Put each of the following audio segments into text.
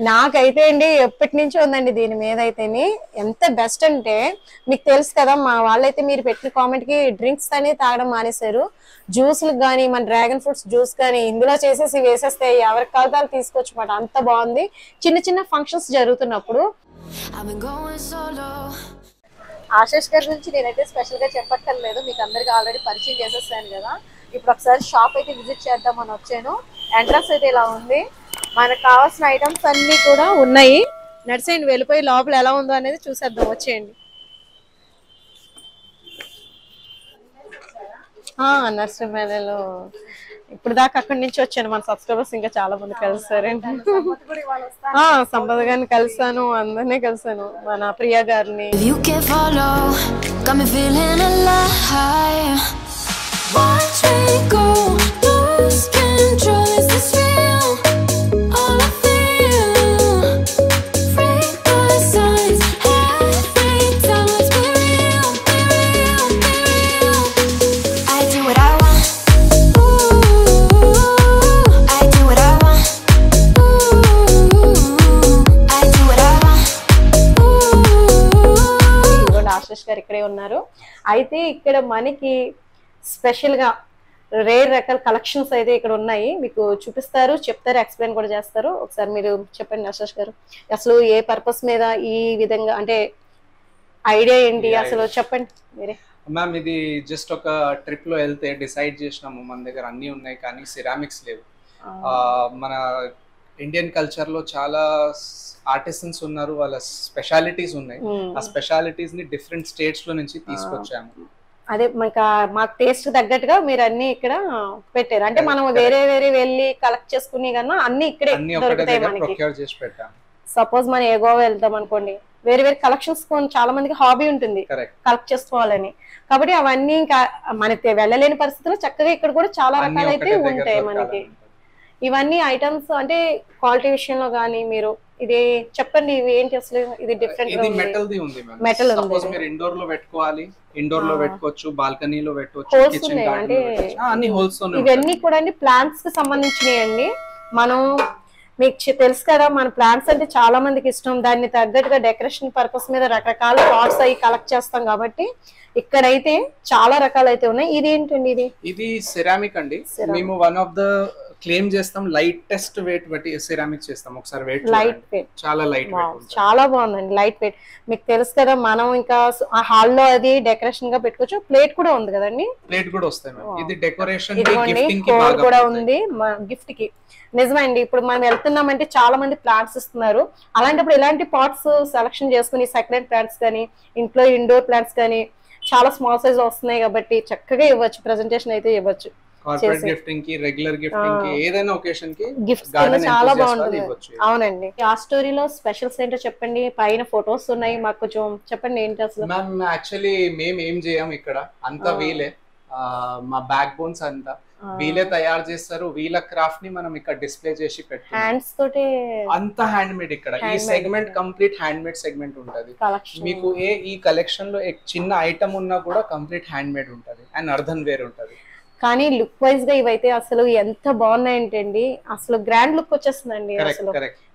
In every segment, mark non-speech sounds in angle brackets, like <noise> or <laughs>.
నాకైతే అండి ఎప్పటి నుంచో ఉందండి దీని మీద అయితేని ఎంత బెస్ట్ అంటే మీకు తెలుసు కదా మా వాళ్ళైతే మీరు పెట్టిన కామెంట్కి డ్రింక్స్ అనేది తాగడం మానేశారు. జ్యూస్లకు కానీ మన డ్రాగన్ ఫ్రూట్స్ జ్యూస్ కానీ ఇందులో చేసేసి వేసేస్తే ఎవరికి కావాలి తీసుకోవచ్చు మాట అంత బాగుంది. చిన్న చిన్న ఫంక్షన్స్ జరుగుతున్నప్పుడు. ఆశీష్ గారి గురించి నేనైతే స్పెషల్గా చెప్పక్కర్లేదు. మీకు అందరికి ఆల్రెడీ పరిచయం చేసేసాను కదా. ఇప్పుడు ఒకసారి షాప్ అయితే విజిట్ చేద్దామని వచ్చాను. ఎంట్రన్స్ అయితే ఇలా ఉంది. మనకు కావాల్సిన ఐటమ్స్ అన్ని కూడా ఉన్నాయి. నడిచేయండి వెళ్ళిపోయి లోపల ఎలా ఉందో అనేది చూసేద్దాం. వచ్చేయండి. నర్సరీ మేళలో ఇప్పుడు దాకా అక్కడి నుంచి వచ్చాను. మన సబ్స్క్రైబర్స్ ఇంకా చాలా మంది కలిసారండి ఆ, సంపద గారిని కలిసాను. అందరినీ కలిసాను. మన ప్రియా గారిని. If you అయితే ఇక్కడ మనకి స్పెషల్గా రేర్ రకాల కలెక్షన్స్ అయితే ఇక్కడ ఉన్నాయి. మీకు చూపిస్తారు చెప్తారు ఎక్స్ప్లెయిన్ కూడా చేస్తారు. ఒకసారి మీరు చెప్పండి ఆశీష్ గారు. అసలు ఏ పర్పస్ మీద ఈ విధంగా అంటే ఐడియా ఏంటి? అసలు చెప్పండి మీరే. మ్యామ్ ఇది జస్ట్ ఒక ట్రిప్లో వెళ్తే డిసైడ్ చేసినాము. మన దగ్గర అన్ని ఉన్నాయి కానీ సిరామిక్స్ లేవు. మన ఇండియన్ కల్చర్లో చాలా ఆర్టిసన్స్ ఉన్నారు వాళ్ళ స్పెషాలిటీస్ ఉన్నాయి. ఆ స్పెషాలిటీస్ని డిఫరెంట్ స్టేట్స్లో నుంచి తీసుకొచ్చాము. అదే మాకు మాకు టేస్ట్ తగ్గట్టుగా మీరు అన్ని ఇక్కడ పెట్టారు. అంటే మనం వేరే వేరే వెళ్ళి కలెక్ట్ చేసుకునే కన్నా అన్ని ఇక్కడే దొరుకుతాయి మనకి. ప్రొక్యూర్ చేసి పెట్టాము. సపోజ్ మనం ఏ గోవా వెళ్తాం అనుకోండి వేరే వేరే కలెక్షన్స్ చాలా మందికి హాబీ ఉంటుంది కలెక్ట్ చేసుకోవాలని. కాబట్టి అవన్నీ ఇంకా మనకి వెళ్ళలేని పరిస్థితుల్లో చక్కగా ఇక్కడ కూడా చాలా అన్ని రకాలు అయితే ఒకటే దగ్గర ఉంటాయి మనకి. ఇవన్నీ ఐటమ్స్ అంటే క్వాలిటీ విషయంలో కానీ మీరు ఇది చెప్పండి ఇవి ఏంటి అసలు? ఇది డిఫరెంట్ ఇది మెటల్ ది ఉంది సపోజ్ ఇది. మీరు ఇండోర్లో పెట్టుకోవాలి ఇండోర్లో. పెట్టుకోవచ్చు పెట్టుకోవచ్చు కిచెన్ ఉన్నాయి, గార్డెన్ అంటే అన్ని హోల్స్ ఇవన్నీ కూడా అండి ప్లాంట్స్కి సంబంధించినవి అండి. మనం మీకు తెలుసు కదా మన ప్లాంట్స్ అంటే చాలా మందికి ఇష్టం. దాన్ని తగ్గట్టుగా డెకరేషన్ పర్పస్ మీద రకరకాల పాట్స్ అవి కలెక్ట్ చేస్తాం కాబట్టి ఇక్కడైతే చాలా రకాలు అయితే ఉన్నాయి. ఇది ఏంటండి ఇది? ఇది సిరామిక్ అండి. మేము వన్ ఆఫ్ ద క్లెయిమ్ చేస్తాం లైటెస్ట్ వెయిట్ బట్టి సిరామిక్ చేస్తాం. ఒకసారి వెయిట్ లైట్ వెయిట్ చాలా లైట్ వెయిట్ చాలా బాగుందండి లైట్ వెయిట్ మీకు తెలుసు కదా మనం ఇంకా ఆ హాల్లో అది డెకరేషన్గా పెట్టుకోవచ్చు. ప్లేట్ కూడా ఉంది కదండి? ప్లేట్ కూడా వస్తాయి. ఇది డెకరేషన్ కూడా పోతాయి. ఉంది గిఫ్ట్కి. నిజమండి ఇప్పుడు మనం వెళ్తున్నామంటే చాలా మంది ప్లాంట్స్ ఇస్తున్నారు. అలాంటప్పుడు ఇలాంటి పాట్స్ సెలక్షన్ చేసుకుని సెకండ్ ప్లాంట్స్ కానీ ఇంట్లో ఇండోర్ ప్లాంట్స్ కానీ చాలా స్మాల్ సైజ్ వస్తున్నాయి కాబట్టి చక్కగా ఇవ్వచ్చు ప్రెజెంటేషన్ అయితే ఇవ్వచ్చు. కార్పొరేట్. గిఫ్టింగ్కి రెగ్యులర్ గిఫ్టింగ్కి. ఏదైనా ఒకేషన్కి గిఫ్ట్స్ గార్డెన్ చాలా బాగుంటుంది. అవునండి. ఆ స్టోరీలో స్పెషల్స్ ఏంటో చెప్పండి. పైన ఫొటోస్ ఉన్నాయి. మాకు కొంచెం చెప్పండి ఏంటి అసలు? మ్యామ్ యాక్చువల్లీ మేము ఏం చేయం ఇక్కడ? అంతా. వీలే. మా బ్యాక్ బోన్స్ అంతా వీలే తయారు చేస్తారు. వీళ్ళ క్రాఫ్ట్ని మనం ఇక్కడ డిస్ప్లే చేసి హ్యాండ్స్ తోటి అంత హ్యాండ్ మేడ్ ఇక్కడ. ఈ. Segment complete handmade segment ఉంటది. కలెక్షన్ మీకు ఏ ఈ కలెక్షన్లో చిన్న ఐటమ్ ఉన్నా కూడా కంప్లీట్ హ్యాండ్ మేడ్ ఉంటది. అండ్ అర్థం వేరు ఉంటది. కానీ లుక్ వైజ్గా ఇవైతే అసలు ఎంత బాగున్నాయంటండి అసలు గ్రాండ్ లుక్ వచ్చేస్తుందండి అసలు.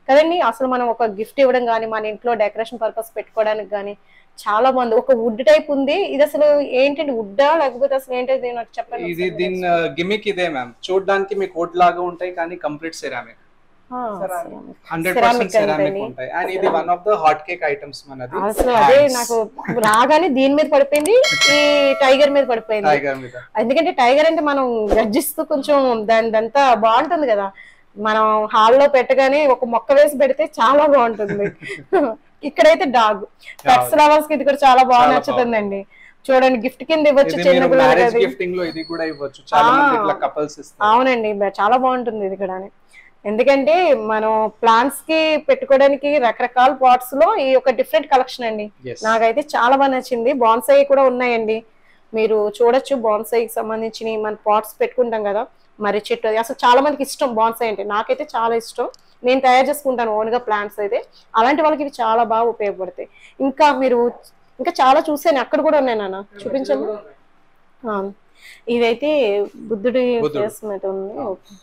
కదండి అసలు మనం ఒక గిఫ్ట్ ఇవ్వడం కానీ మన ఇంట్లో డెకరేషన్ పర్పస్ పెట్టుకోవడానికి కానీ చాలా బాగుంది. ఒక వుడ్ టైప్ ఉంది. ఇది అసలు ఏంటండి వుడ్డా లేకపోతే అసలు ఏంటి నాకు చెప్పండి ఇది. దీని గిమిక్ ఇదే మ్యామ్ చూడడానికి మీకు వుడ్ లాగా ఉంటాయి కానీ కంప్లీట్ సెరామిక్ అసలు అదే నాకు రాగానే దీని మీద పడిపోయింది ఈ టైగర్ మీద పడిపోయింది. టైగర్ మీద. ఎందుకంటే టైగర్ అంటే మనం గర్జిస్తూ కొంచెం దాని అంతా బాగుంటుంది కదా. మనం హాల్లో పెట్టగానే ఒక మొక్క వేసి పెడితే చాలా బాగుంటుంది. <laughs> ఇక్కడైతే డాగ్ పెట్స్ లవర్స్కి ఇది కూడా చాలా బాగా నచ్చుతుందండి. చూడండి గిఫ్ట్ కింద ఇవ్వచ్చు చిన్న మీరు పిల్లలకి మ్యారేజ్ అది. గిఫ్టింగ్లో ఇది కూడా ఇవ్వచ్చు. చాలా మంది ఆ. ఇట్లా కపుల్స్ ఇస్తారు. అవునండి చాలా బాగుంటుంది ఇది కూడా ఎందుకంటే మనం ప్లాంట్స్కి పెట్టుకోవడానికి రకరకాల పాట్స్లో ఈ ఒక డిఫరెంట్ కలెక్షన్ అండి. నాకైతే చాలా బాగా నచ్చింది. బాన్సాయి కూడా ఉన్నాయండి. మీరు చూడొచ్చు బాన్సాయికి సంబంధించిన మన పాట్స్ పెట్టుకుంటాం కదా. మరి చెట్టు అది అసలు చాలా మందికి ఇష్టం బాన్సాయి అంటే. నాకైతే చాలా ఇష్టం. నేను తయారు చేసుకుంటాను ఓన్గా ప్లాంట్స్ అయితే. అలాంటి వాళ్ళకి ఇవి చాలా బాగా ఉపయోగపడతాయి. ఇంకా మీరు ఇంకా చాలా చూసాను అక్కడ కూడా ఉన్నాయి నాన్న. చూపించండి. ఇదైతే బుద్ధుడి మీద ఉంది. ఓకే.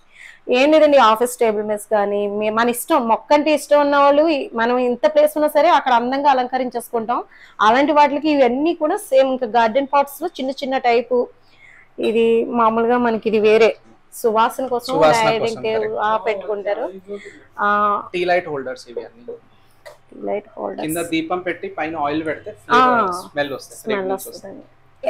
ఏం లేదండి ఆఫీస్ టేబుల్ మిస్ కానీ మన ఇష్టం మొక్క అంటే ఇష్టం ఉన్న వాళ్ళు మనం ఇంత ప్లేస్ ఉన్నా సరే అక్కడ అందంగా అలంకరించేసుకుంటాం. అలాంటి వాటికి ఇవన్నీ కూడా సేమ్ ఇంకా గార్డెన్ పాట్స్లో చిన్న చిన్న టైపు ఇది మామూలుగా మనకి ఇది వేరే. సువాసన కోసం. పెట్టుకుంటారు. ఆ టీ లైట్ హోల్డర్స్ ఇవి అన్ని. లైట్ హోల్డర్ కింద దీపం పెట్టి పైన ఆయిల్ పెడితే. స్మెల్ వస్తుంది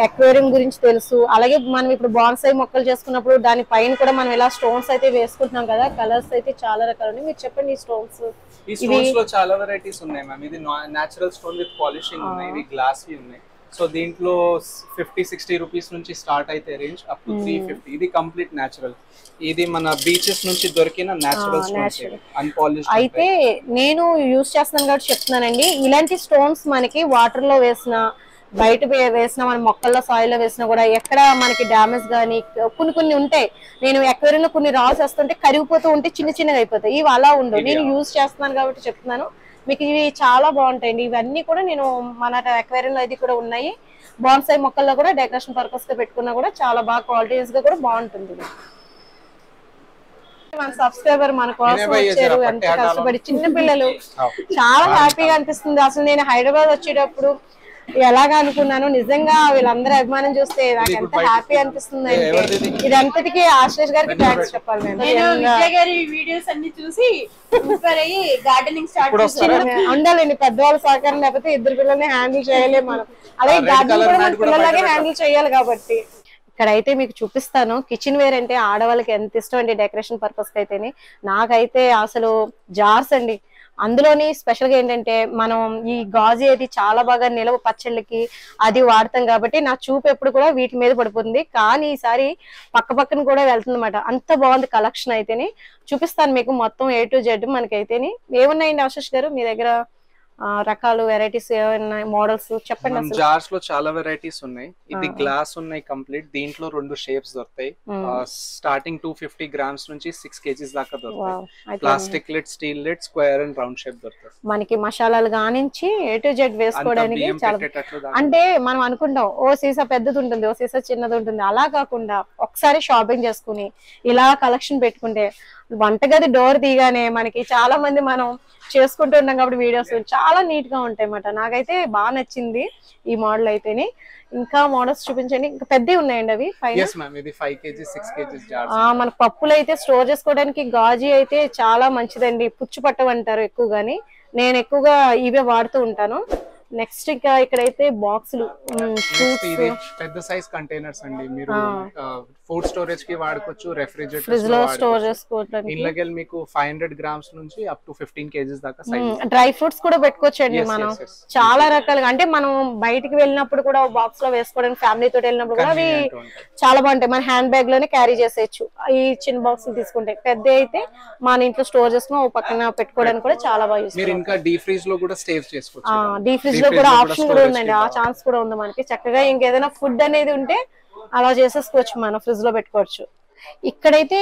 అక్వేరియం గురించి తెలుసు. అలాగే మనం ఇప్పుడు బాన్సాయి మొక్కలు చేసుకున్నప్పుడు దాని పైన కూడా మనం ఇలా స్టోన్స్ అయితే వేసుకుంటున్నాం కదా కలర్స్ అయితే చాలా రకాలు ఉన్నాయి మీరు చెప్పండి ఈ స్టోన్స్. ఈ స్టోన్స్లో చాలా వెరైటీస్ ఉన్నాయి మ్యామ్ ఇది నాచురల్ స్టోన్ విత్ పాలిషింగ్ ఉన్నాయి ఇవి గ్లాస్ వి ఉన్నాయి. సో దీంట్లో ఫిఫ్టీ సిక్స్టీ రూపీస్ నుంచి స్టార్ట్ అయితే range up to three fifty ఇది కంప్లీట్ న్యాచురల్ ఇది మన బీచెస్ నుంచి దొరికిన న్యాచురల్ స్టోన్స్. అన్పాలిష్ అయితే నేను యూజ్ చేస్తున్నాను కాబట్టి చెప్తున్నానండి. ఇలాంటి స్టోన్స్ మనకి వాటర్లో వేసిన బయట వేసిన మన మొక్కల్లో సాయిల్లో వేసినా కూడా ఎక్కడ మనకి డ్యామేజ్ కానీ కొన్ని కొన్ని ఉంటాయి. నేను ఎక్వేరియంలో కొన్ని రాల్స్ వేస్తుంటే కరిగిపోతూ ఉంటే చిన్న చిన్నగా అయిపోతాయి. ఇవి అలా ఉండవు. నేను యూజ్ చేస్తున్నాను కాబట్టి చెప్తున్నాను. మీకు ఇవి చాలా బాగుంటాయండి. ఇవన్నీ కూడా నేను మన అక్వేరియంలో ఇది కూడా ఉన్నాయి. బాన్సాయి మొక్కల్లో కూడా డెకరేషన్ పర్పస్గా పెట్టుకున్నా కూడా చాలా బాగా క్వాలిటీస్గా కూడా బాగుంటుంది. మన సబ్స్క్రైబర్ మన కోసం వచ్చారు. ఎంత. కష్టపడి చిన్న పిల్లలు చాలా హ్యాపీగా అనిపిస్తుంది. అసలు నేను హైదరాబాద్ వచ్చేటప్పుడు ఎలాగా అనుకున్నాను? నిజంగా వీళ్ళందరూ అభిమానం చూస్తే నాకు ఎంత హ్యాపీ అనిపిస్తుంది అంటే? ఇదంతటికి ఆశ్లేష్ గారికి థ్యాంక్స్ చెప్పాలి నేను. విజయ్ గారి వీడియోస్ అన్ని చూసి ఇన్స్పైర్ అయ్యి గార్డెనింగ్ స్టార్ట్? ఉండాలండి పెద్దవాళ్ళ సహకారం లేకపోతే ఇద్దరు పిల్లల్ని హ్యాండిల్ చేయలేము మనం. అలాగే ఆ red గార్డెన్ colour కూడా మన పిల్లలాగే హ్యాండిల్ చేయాలి కాబట్టి. ఇక్కడైతే మీకు చూపిస్తాను. కిచెన్ వేర్ అంటే ఆడవాళ్ళకి ఎంత ఇష్టం అండి డెకరేషన్ పర్పస్కి అయితేనే. నాకైతే అసలు జార్స్ అండి. అందులోని స్పెషల్గా ఏంటంటే మనం ఈ గాజు ఏది చాలా బాగా నిలవ పచ్చళ్ళకి అది వాడతాం కాబట్టి నా చూపు ఎప్పుడు కూడా వీటి మీద పడిపోతుంది. కానీ ఈసారి పక్క పక్కన కూడా వెళ్తుందన్నమాట. అంత బాగుంది కలెక్షన్ అయితేనే. చూపిస్తాను మీకు మొత్తం ఏ టు జెడ్ మనకైతేనే. ఏమున్నాయండి ఆశిష్ గారు మీ దగ్గర? రకాలు వెరైటీస్ ఏమైనా మోడల్స్ చెప్పండి జార్స్లో చాలా వెరైటీస్ ఉన్నాయి. ఇది. గ్లాస్ ఉన్నాయి కంప్లీట్ దీంట్లో రెండు షేప్స్ దొరుకుతాయి. స్టార్టింగ్ టూ ఫిఫ్టీ గ్రామ్స్ నుంచి సిక్స్ కేజీస్ దాకా దొరుకుతాయి. Plastic lid steel lid square and round shape దొరుకుతాయి. మనకి మసాలాలు కానించి ఏ టు జెడ్ వేసుకోవడానికి అంటే మనం అనుకుంటాం ఓ సీసా పెద్దది ఉంటుంది ఓ సీసా చిన్నది ఉంటుంది. అలా కాకుండా ఒకసారి షాపింగ్ చేసుకుని ఇలా కలెక్షన్ పెట్టుకుంటే వంటగది డోర్ తీయగానే మనకి చాలా మంది మనం చేసుకుంటూ ఉంటాం కాబట్టి వీడియోస్ చాలా నీట్గా ఉంటాయి అన్నమాట. నాకైతే బాగా నచ్చింది ఈ మోడల్ అయితేనే. ఇంకా మోడల్స్ చూపించండి. ఇంకా పెద్దవి ఉన్నాయండి అవి? మన పప్పులు అయితే స్టోర్ చేసుకోవడానికి గాజీ అయితే చాలా మంచిదండి. పుచ్చు పట్టవంటారు ఎక్కువగాని. నేను ఎక్కువగా ఇవే వాడుతూ ఉంటాను. నెక్స్ట్ ఇంకా ఇక్కడైతే బాక్సులు ఫ్రూట్స్ పెద్ద సైజ్ కంటైనర్స్ అండి. మీరు. ఫుడ్ స్టోరేజ్కి వాడుకోవచ్చు రెఫ్రిజరేటర్ ఫ్రిడ్జ్లో స్టోర్ చేసుకోవడానికి ఇంట్లోకి మీకు ఫైవ్ హండ్రెడ్ గ్రామ్స్ నుంచి అప్ టు ఫిఫ్టీన్ కేజీస్ దాకా డ్రై ఫ్రూట్స్ కూడా పెట్టుకోవచ్చండి మనం. చాలా రకాలుగా అంటే మనం బయటికి వెళ్ళినప్పుడు కూడా బాక్స్లో వేసుకోవడానికి ఫ్యామిలీ తోటి వెళ్ళినప్పుడు కూడా అవి. చాలా బాగుంటాయి. మన హ్యాండ్ బ్యాగ్లోనే క్యారీ చేసేయచ్చు. ఈ చిన్న బాక్స్ తీసుకుంటే. పెద్ద అయితే మన ఇంట్లో స్టోర్ చేసుకుని ఓ పక్కన పెట్టుకోవడానికి కూడా చాలా బాగా మీరు ఇంకా డీ ఫ్రీజ్లో కూడా స్టేవ్ చేసుకోవచ్చు డీ ఫ్రిడ్జ్లో కూడా ఆప్షన్ కూడా ఉందండి. ఆ ఛాన్స్ కూడా ఉంది మనకి. చక్కగా ఇంకేదైనా ఫుడ్ అనేది ఉంటే అలా చేసేసుకోవచ్చు మనం ఫ్రిడ్జ్లో పెట్టుకోవచ్చు. ఇక్కడైతే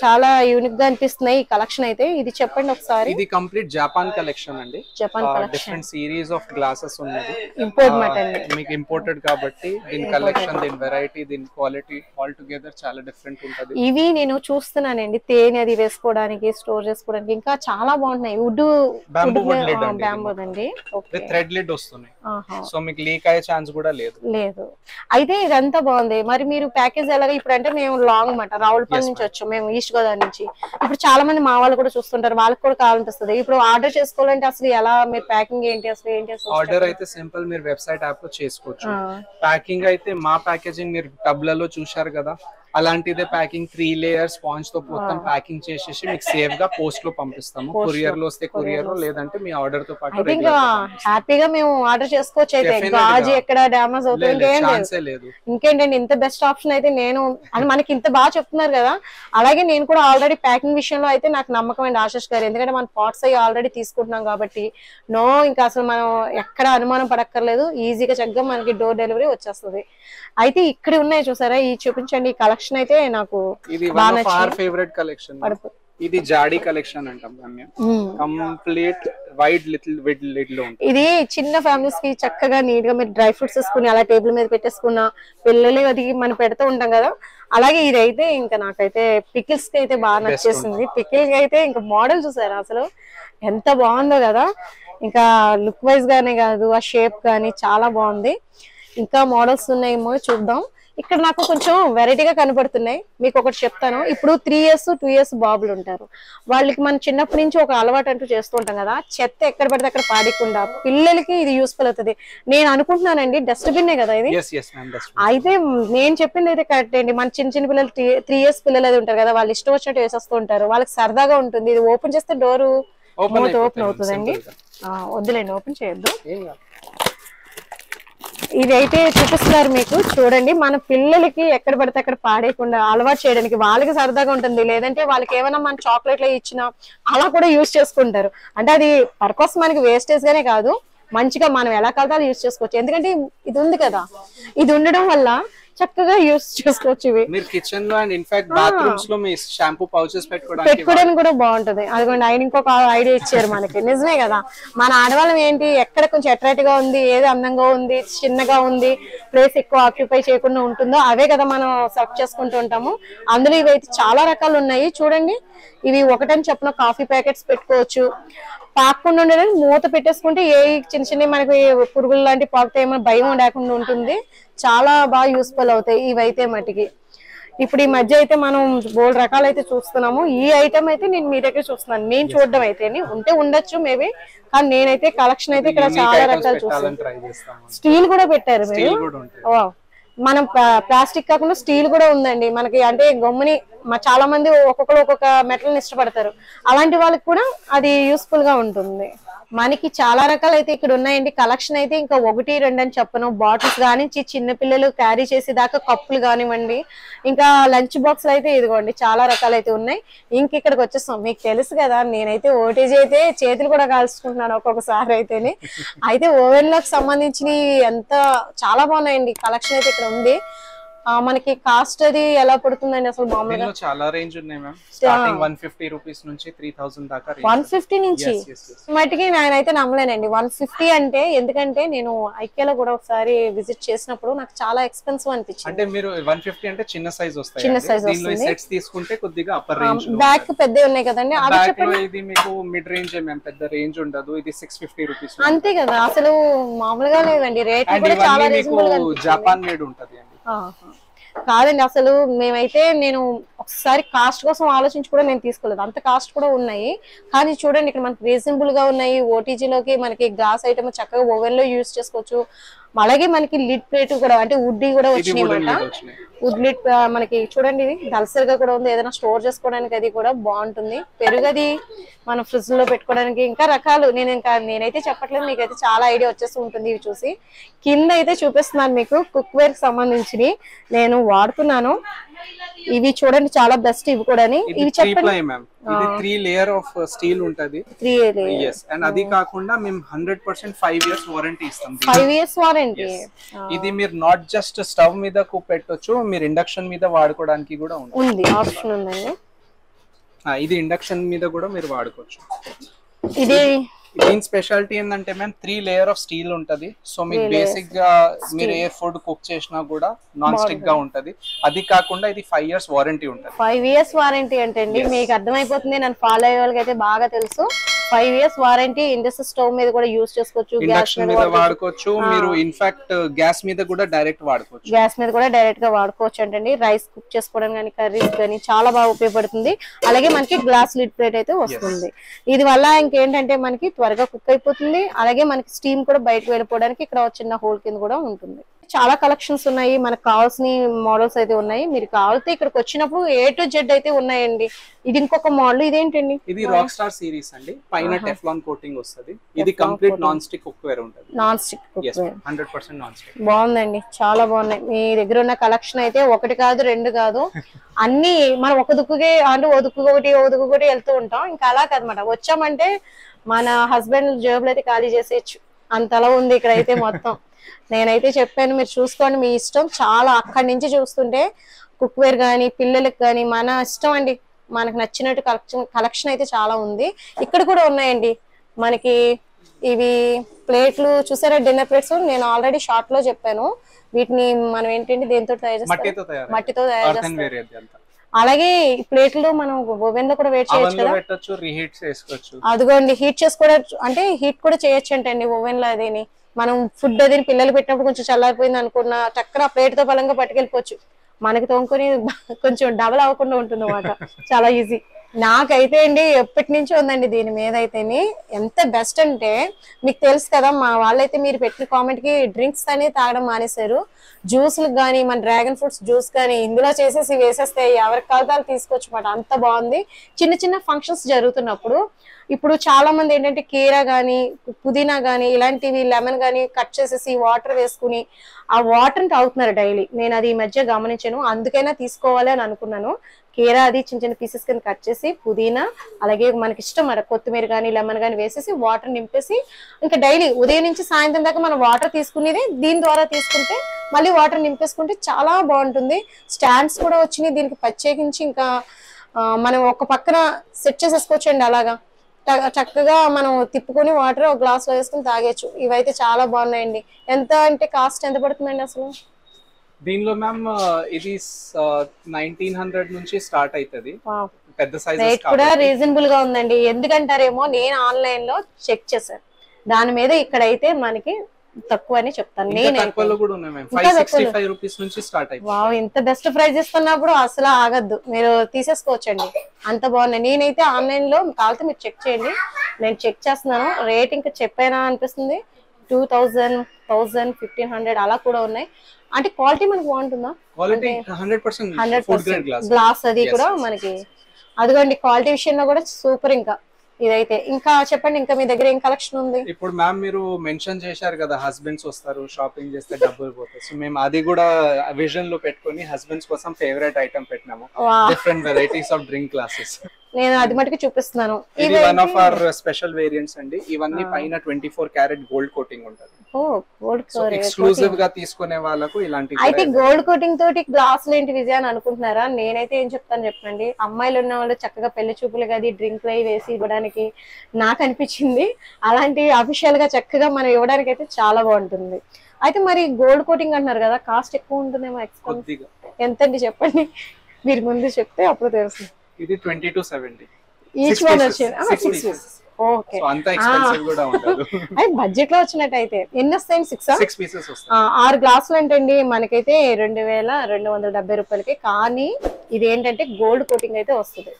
చాలా యూనిక్గా అనిపిస్తున్నాయి ఈ కలెక్షన్ అయితే. ఇది చెప్పండి ఒకసారి. ఇది కంప్లీట్ జపాన్ కలెక్షన్ అండి. Japan collection different series of glasses ఉన్నది. ఇంపోర్ట్ అండి మీకు ఇంపోర్టెడ్ కాబట్టి దీని కలెక్షన్ దీని వెరైటీ దీని క్వాలిటీ ఆల్ టుగెదర్ చాలా డిఫరెంట్ ఉంటది. ఇవి నేను చూస్తున్నానండి. తేనె అది వేసుకోవడానికి స్టోర్ చేసుకోవడానికి ఇంకా చాలా బాగుంటున్నాయి. వుడ్ బ్యాంబూ అండి విత్ థ్రెడ్ లిడ్ వస్తున్నాయి. సో మీకు లీక్ అయ్యే ఛాన్స్ కూడా లేదు. లేదు. అయితే ఇదంతా బాగుంది. మరి మీరు ప్యాకేజ్ ఎలాగ ఇప్పుడు అంటే మేము లాంగ్ మాట రావులపల్లి Yes, నుంచి వచ్చాం మేము ఈస్ట్ గోదావరి నుంచి. ఇప్పుడు చాలా మంది మా వాళ్ళు కూడా చూస్తుంటారు వాళ్ళకి కూడా కావాలనిపిస్తుంది. ఇప్పుడు ఆర్డర్ చేసుకోవాలంటే అసలు ఎలా మీరు ప్యాకింగ్ ఏంటి అసలు ఏంటి ఆర్డర్ అయితే సింపుల్ మీరు వెబ్సైట్ యాప్లో చేసుకోవచ్చు ప్యాకింగ్ అయితే మా ప్యాకేజింగ్ మీరు టబ్లలో చూశారు కదా అలాంటిదే ప్యాకింగ్ త్రీ లేయర్స్ స్పాంజ్తో మొత్తం ప్యాకింగ్ చేసేసి మీకు సేఫ్గా పోస్ట్లో పంపిస్తాము. కొరియర్లో వస్తే కొరియర్లో లేదంటే మీ ఆర్డర్తో పాటు హ్యాపీగా మేము ఆర్డర్ చేసుకోవచ్చు అయితే. గాజు. ఎక్కడ డ్యామేజ్ అవుతుంది లేదు ఇంకేంటండి ఇంత బెస్ట్ ఆప్షన్ అయితే నేను అని మనకి ఇంత బాగా చెప్తున్నారు కదా. అలాగే నేను కూడా ఆల్రెడీ ప్యాకింగ్ విషయంలో అయితే నాకు నమ్మకం అండి ఆశిష్ గారు. ఎందుకంటే మన పాట్స్ అవి ఆల్రెడీ తీసుకుంటున్నాం కాబట్టి నో ఇంకా అసలు మనం ఎక్కడ అనుమానం పడక్కర్లేదు. ఈజీగా చక్కగా మనకి డోర్ డెలివరీ వచ్చేస్తుంది. అయితే ఇక్కడ ఉన్నాయి చూసారా ఈ చూపించండి ఈ కలెక్షన్ అయితే నాకు ఇది. ఫేవరెట్ కలెక్షన్ ఇది జాడీ కలెక్షన్ అంటాం కంప్లీట్ వైడ్ లిటిల్ విడ్ లిడ్లో ఇది చిన్న ఫ్యామిలీస్కి చక్కగా నీట్గా మీరు డ్రై ఫ్రూట్స్ వేసుకుని అలా టేబుల్ మీద పెట్టేసుకున్న పిల్లలు అది మనం పెడుతూ ఉంటాం కదా. అలాగే ఇదైతే ఇంకా నాకైతే పికిల్స్కి అయితే బాగా నచ్చేసింది. పికిల్కి అయితే ఇంకా మోడల్ చూసారు అసలు? ఎంత బాగుందో కదా. ఇంకా లుక్ వైజ్ గానే కాదు ఆ షేప్ గానీ చాలా బాగుంది. ఇంకా మోడల్స్ ఉన్నాయేమో చూద్దాం. ఇక్కడ నాకు కొంచెం వెరైటీగా కనబడుతున్నాయి మీకు ఒకటి చెప్తాను. ఇప్పుడు త్రీ ఇయర్స్ టూ ఇయర్స్ బాబులు ఉంటారు. వాళ్ళకి మనం చిన్నప్పటి నుంచి ఒక అలవాటు అంటూ చేస్తూ ఉంటాం కదా చెత్త ఎక్కడ పడితే అక్కడ పాడకుండా పిల్లలకి ఇది యూస్ఫుల్ అవుతుంది. నేను అనుకుంటున్నానండి డస్ట్బిన్ కదా ఇది? అయితే నేను చెప్పింది అయితే కరెక్ట్ అండి. మన చిన్న చిన్న పిల్లలు త్రీ ఇయర్స్ పిల్లలు అది ఉంటారు కదా వాళ్ళు ఇష్టం వచ్చినట్టు వేసేస్తూ ఉంటారు. వాళ్ళకి సరదాగా ఉంటుంది. ఇది ఓపెన్ చేస్తే డోరు ఓపెన్ అవుతుందండి. వద్దులేండి ఓపెన్ చేయొద్దు. ఇదైతే చూపిస్తున్నారు మీకు. చూడండి మన పిల్లలకి ఎక్కడ పడితే అక్కడ పాడేయకుండా అలవాటు చేయడానికి వాళ్ళకి సరదాగా ఉంటుంది. లేదంటే వాళ్ళకి ఏమైనా మన చాక్లెట్లు ఇచ్చినా అలా కూడా యూజ్ చేసుకుంటారు. అంటే అది పర్పస్ మనకి వేస్టేజ్ గానే కాదు. మంచిగా మనం ఎలా కలదాలో యూజ్ చేసుకోవచ్చు. ఎందుకంటే ఇది ఉంది కదా. ఇది ఉండడం వల్ల చక్కగా యూజ్ చేసుకోవచ్చు ఇవి. మీరు కిచెన్లో అండ్ ఇన్ఫాక్ట్ బాత్రూమ్స్లో మీ షాంపూ పౌచెస్ పెట్టుకోవడానికి పెట్టుకోవడానికి కూడా బాగుంటది. అదిగోండి ఆయన ఇంకొక ఐడియా ఇచ్చారు మనకి. నిజమే కదా. మన ఆడవాళ్ళం ఏంటి ఎక్కడ కొంచెం అట్రాక్ట్గా ఉంది ఏది అందంగా ఉంది చిన్నగా ఉంది ప్లేస్ ఎక్కువ ఆక్యుపై చేయకుండా ఉంటుందో అవే కదా మనం సెలెక్ట్ చేసుకుంటూ ఉంటాము. అందులో ఇవి అయితే చాలా రకాలు ఉన్నాయి. చూడండి ఇవి ఒకటని చెప్పిన కాఫీ ప్యాకెట్స్ పెట్టుకోవచ్చు. పాకకుండా ఉండడానికి మూత పెట్టేసుకుంటే ఏ చిన్న చిన్న మనకి పురుగులు లాంటి పాకుతాయేమో భయం లేకుండా ఉంటుంది. చాలా బాగా యూస్ఫుల్ అవుతాయి ఇవైతే మటుకి. ఇప్పుడు ఈ మధ్య అయితే మనం బోల్డ్ రకాలు అయితే చూస్తున్నాము. ఈ ఐటమ్ అయితే నేను మీ దగ్గర చూస్తున్నాను. నేను చూడడం అయితే ఉంటే ఉండొచ్చు మేబీ కానీ నేనైతే కలెక్షన్ అయితే ఇక్కడ చాలా రకాలు చూస్తాను స్టీల్ కూడా పెట్టారు మీరు? మనం ప్లాస్టిక్ కాకుండా స్టీల్ కూడా ఉందండి. మనకి అంటే గమ్ముని చాలా మంది ఒక్కొక్కరు ఒక్కొక్క మెటల్ని ఇష్టపడతారు. అలాంటి వాళ్ళకి కూడా అది యూస్ఫుల్గా ఉంటుంది. మనకి చాలా రకాలు అయితే ఇక్కడ ఉన్నాయండి. కలెక్షన్ అయితే ఇంకా ఒకటి రెండు అని చెప్పను. బాటిల్స్ కానించి చిన్న పిల్లలు క్యారీ చేసే దాకా కప్పులు కానివ్వండి. ఇంకా లంచ్ బాక్స్ అయితే ఇదిగోండి చాలా రకాలు అయితే ఉన్నాయి. ఇంక ఇక్కడికి వచ్చేస్తాం. మీకు తెలుసు కదా నేనైతే ఓటీజీ అయితే చేతులు కూడా కాల్చుకుంటున్నాను ఒక్కొక్కసారి అయితేనే. అయితే ఓవెన్లోకి ఎంత చాలా బాగున్నాయండి. కలెక్షన్ అయితే ఇక్కడ ఉంది. మనకి కాస్ట్ అది ఎలా పడుతుందండి అసలు మామూలుగా? చాలా రేంజ్ ఉన్నాయి ma'am starting one fifty rupees నుంచి త్రీ థౌసండ్ దాకా వన్ ఫిఫ్టీ నుంచి. మటుకి నేనైతే నమ్మలేనండి. వన్ ఫిఫ్టీ అంటే ఎందుకంటే నేను ఐక్యాలో కూడా ఒకసారి విజిట్ చేసినప్పుడు నాకు చాలా ఎక్స్పెన్సివ్ అనిపించింది. అంటే మీరు వన్ ఫిఫ్టీ అంటే చిన్న సైజ్ వస్తాయి చిన్న దీనిలో వస్తుంది. సెట్స్ తీసుకుంటే కొద్దిగా అప్పర్ రేంజ్ బ్యాక్ పెద్దవి ఉన్నాయి కదండి. అవి లో చెప్పండి. ఇది మీకు మిడ్ రేంజ్ మ్యామ్ పెద్ద రేంజ్ ఉండదు. ఇది సిక్స్ ఫిఫ్టీ రూపీస్ అంతే కదా. అసలు మామూలుగా లేదండి. అండ్ కూడా చాలా రీజనబుల్గా. జపాన్ మేడ్ ఉంటది అండి. కాదండి అసలు మేమైతే నేను ఒకసారి కాస్ట్ కోసం ఆలోచించి కూడా నేను తీసుకోలేదు. అంత కాస్ట్ కూడా ఉన్నాయి. కానీ చూడండి ఇక్కడ మనకి రీజనబుల్గా ఉన్నాయి. ఓటీజీలోకి లోకి మనకి గ్లాస్ ఐటమ్ చక్కగా ఓవెన్లో యూజ్ చేసుకోవచ్చు. అలాగే మనకి లిడ్ ప్లేట్ కూడా అంటే వుడ్ కూడా వచ్చినాయి అన్నమాట. వుడ్ లిడ్ మనకి చూడండి ఇది దలసరిగా కూడా ఉంది. ఏదైనా స్టోర్ చేసుకోవడానికి అది కూడా బాగుంటుంది. పెరుగది మనం ఫ్రిడ్జ్లో పెట్టుకోవడానికి ఇంకా రకాలు. నేను ఇంకా నేనైతే చెప్పట్లేదు మీకు అయితే చాలా ఐడియా వచ్చేసి ఉంటుంది ఇవి చూసి. కింద అయితే చూపిస్తున్నాను మీకు కుక్ వేర్కి సంబంధించి నేను వాడుతున్నాను. ఇవి చూడండి చాలా బెస్ట్ ఇవి కూడా ఇవి త్రీ లేయర్ ఆఫ్ స్టీల్ ఉంటది. త్రీ అండ్ అది కాకుండా మేము hundred percent five years warranty ఇస్తాం. ఫైవ్ ఇయర్స్ వారంటీ ఇది మీరు నాట్ జస్ట్ స్టవ్ మీద పెట్టొచ్చు మీరు ఇండక్షన్ మీద వాడుకోవడానికి కూడా ఉంది. ఆప్షన్ ఉందండి. ఇది ఇండక్షన్ మీద కూడా మీరు వాడుకోవచ్చు. ఇది దీని స్పెషాలిటీ ఏంటంటే ma'am three layer of steel ఉంటది. సో మీకు బేసిక్గా మీరు ఏ ఫుడ్ కుక్ చేసినా కూడా నాన్ స్టిక్గా ఉంటది. అది కాకుండా ఇది ఫైవ్ ఇయర్స్ వారంటీ ఉంటది. ఫైవ్ ఇయర్స్ వారంటీ అంటే అండి మీకు అర్థమైపోతుంది నన్ను ఫాలో అయ్యే వాళ్ళకి అయితే బాగా తెలుసు. Five years warranty industry stove మీద కూడా యూస్ చేసుకోవచ్చు గ్యాస్ ఇండక్షన్ మీద వాడుకోవచ్చు మీరు ఇన్ఫాక్ట్ గ్యాస్ మీద కూడా డైరెక్ట్ వాడుకోవచ్చు. గ్యాస్ మీద కూడా డైరెక్ట్గా వాడుకోవచ్చు అంటండి. రైస్ కుక్ చేసుకోవడం కానీ కర్రీస్ కానీ చాలా బాగా ఉపయోగపడుతుంది. అలాగే మనకి గ్లాస్ లిడ్ ప్లేట్ అయితే వస్తుంది. ఇది వల్ల ఇంకేంటంటే మనకి త్వరగా కుక్ అయిపోతుంది. అలాగే మనకి స్టీమ్ కూడా బయటకు వెళ్ళిపోవడానికి ఇక్కడ చిన్న హోల్ కింద కూడా ఉంటుంది. చాలా కలెక్షన్స్ ఉన్నాయి. మనకు కావాల్సిన మోడల్స్ అయితే ఉన్నాయి. మీరు కావాలితే ఇక్కడికి వచ్చినప్పుడు ఏ టు జెడ్ అయితే ఉన్నాయండి. ఇది ఇంకొక మోడల్ ఇదేంటండి? ఇది రాక్ స్టార్ సిరీస్ అండి. పైన టెఫ్లాన్ కోటింగ్ వస్తది. ఇది కంప్లీట్ నాన్ స్టిక్ కుక్వేర్ ఉంటది. Non stick hundred percent non stick బాగుందండి. చాలా బాగున్నాయి. మీ దగ్గర ఉన్న కలెక్షన్ అయితే ఒకటి కాదు రెండు కాదు. అన్ని మనం ఒక దుక్కుకి అంటే ఓ దుక్కు ఒకటి ఓ దుక్కు ఒకటి వెళ్తూ ఉంటాం. ఇంకా అలా కదనమాట. వచ్చామంటే మన హస్బెండ్ జేబులు అయితే ఖాళీ చేసేయచ్చు. అంతలా ఉంది ఇక్కడ అయితే మొత్తం. నేనైతే చెప్పాను మీరు చూసుకోండి మీ ఇష్టం. చాలా అక్కడి నుంచి చూస్తుంటే కుక్వేర్ కానీ పిల్లలకి కానీ మన ఇష్టం అండి. మనకు నచ్చినట్టు కలెక్షన్ కలెక్షన్ అయితే చాలా ఉంది. ఇక్కడ కూడా ఉన్నాయండి. మనకి ఇవి ప్లేట్లు చూసారా? Dinner plates. నేను ఆల్రెడీ షార్ట్లో చెప్పాను. వీటిని మనం ఏంటంటే దేంతో తయారు చేస్తాం? మట్టితో తయారు చేస్తాం. అలాగే ఈ ప్లేట్లు మనం ఓవెన్లో కూడా వేట్ చేయొచ్చు కదా? అదిగోండి హీట్ చేసుకోవడం అంటే హీట్ కూడా చేయొచ్చు అంటండి ఓవెన్లో అదేని. మనం ఫుడ్ అది పిల్లలు పెట్టినప్పుడు కొంచెం చల్లారిపోయింది అనుకున్న చక్కర ప్లేట్తో బలంగా పట్టుకెళ్ళిపోవచ్చు. మనకి తోముకొని కొంచెం డబల్ అవ్వకుండా ఉంటుంది అన్నమాట చాలా ఈజీ నాకైతే అండి ఎప్పటి నుంచి ఉందండి దీని మీద అయితేని ఎంత బెస్ట్ అంటే మీకు తెలుసు కదా మా వాళ్ళైతే మీరు పెట్టిన కామెంట్కి డ్రింక్స్ అనేది తాగడం మానేశారు. జ్యూస్లకు కానీ మన డ్రాగన్ ఫ్రూట్స్ జ్యూస్ కానీ ఇందులో చేసేసి వేసేస్తే ఎవరికి కావాలి తీసుకోవచ్చు అన్నమాట అంత బాగుంది. చిన్న చిన్న ఫంక్షన్స్ జరుగుతున్నప్పుడు. ఇప్పుడు చాలా మంది ఏంటంటే కీరా కానీ పుదీనా కానీ ఇలాంటివి లెమన్ కానీ కట్ చేసేసి వాటర్ వేసుకుని ఆ వాటర్ తాగుతున్నారు డైలీ నేను అది ఈ మధ్య గమనించాను. అందుకైనా తీసుకోవాలి అని అనుకున్నాను. కీరా అది చిన్న చిన్న పీసెస్ కింద కట్ చేసి పుదీనా అలాగే మనకి ఇష్టం మరి కొత్తిమీర కానీ లెమన్ కానీ వేసేసి వాటర్ నింపేసి ఇంకా డైలీ ఉదయం నుంచి సాయంత్రం దాకా మనం వాటర్ తీసుకునేది దీని ద్వారా తీసుకుంటే మళ్ళీ వాటర్ నింపేసుకుంటే చాలా బాగుంటుంది. స్టాండ్స్ కూడా వచ్చినాయి దీనికి ప్రత్యేకించి ఇంకా మనం ఒక పక్కన సెట్ చేసేసుకోవచ్చండి అలాగా. చక్కగా మనం తిప్పుకొని వాటర్ ఒక గ్లాస్లో వేసుకుని తాగేచ్చు ఇవైతే చాలా బాగున్నాయండి. ఎంత అంటే కాస్ట్ ఎంత పడుతుందండి అసలు? దీనిలో మ్యామ్ ఇది నైన్టీన్ హండ్రెడ్ నుంచి స్టార్ట్ అవుతుంది. పెద్ద సైజ్ కూడా రీజనబుల్గా ఉందండి. ఎందుకంటారేమో నేను ఆన్లైన్లో చెక్ చేశాను దాని మీద ఇక్కడైతే మనకి తక్కువ అని చెప్తాను నేను ఇంత బెస్ట్ ప్రైస్ ఇస్తున్నప్పుడు అసలు ఆగద్దు. మీరు తీసేసుకోవచ్చండి. అంత బాగున్నాయి. నేనైతే ఆన్లైన్లో కావాలంటే మీరు చెక్ చేయండి. నేను చెక్ చేస్తున్నాను. రేట్ ఇంకా చెప్పానా అనిపిస్తుంది? Two thousand thousand fifteen hundred అలా కూడా ఉన్నాయి. అంటే క్వాలిటీ మనకి బాగుంటుందా? Quality hundred percent hundred grade glass అది కూడా మనకి అదిగోండి క్వాలిటీ విషయంలో కూడా సూపర్ ఇంకా ఇదైతే. ఇంకా చెప్పండి ఇంకా మీ దగ్గర ఏం కలెక్షన్ ఉంది? ఇప్పుడు మ్యామ్ మీరు మెన్షన్ చేశారు కదా హస్బెండ్స్ వస్తారు షాపింగ్ చేస్తే డబ్బులు పోతాయి. సో మేము అది కూడా విజన్లో పెట్టుకొని హస్బెండ్స్ కోసం ఫేవరెట్ ఐటమ్ పెట్టినాము. Different varieties of drink glasses నేను అది మటుకు చూపిస్తున్నాను. ఇది one of our special variants అండి. ఇవన్నీ పైన twenty four carat gold coating ఉంటుంది ఎక్స్క్లూజివ్గా తీసుకునే వాళ్ళకు ఇలాంటి అయితే గోల్డ్ కోటింగ్ తోటి గ్లాసులు ఏంటి విజయ అని అనుకుంటున్నారా? నేనైతే ఏం చెప్తాను చెప్పండి. అమ్మాయిలు ఉన్న వాళ్ళు చక్కగా పెళ్ళి చూపులు గది డ్రింక్ అవి వేసి ఇవ్వడానికి నాకు అనిపించింది. అలాంటి అఫీషియల్గా చక్కగా మనం ఇవ్వడానికి అయితే చాలా బాగుంటుంది. అయితే మరి గోల్డ్ కోటింగ్ అంటున్నారు కదా కాస్ట్ ఎక్కువ ఉంటుందేమో ఎక్స్పెన్స్ కొద్దిగా. ఎంతండి చెప్పండి? మీరు ముందు చెప్తే అప్పుడు తెలుస్తుంది. ఇది twenty two seventy. Each one pieces. వచ్చింది సిక్స్. ఓకే సో అంత ఎక్స్పెన్సివ్ కూడా ఉండదు. <laughs> అది బడ్జెట్లో వచ్చినట్టయితే ఎన్ని వస్తాయి సిక్స్ సిక్స్ పీసెస్ వస్తాయి. ఆ, ఆరు గ్లాసులు ఏంటండి? మనకైతే రెండు వేల రెండు వందల డెబ్బై రూపాయలకి. కానీ ఇది ఏంటంటే గోల్డ్ కోటింగ్ అయితే వస్తుంది.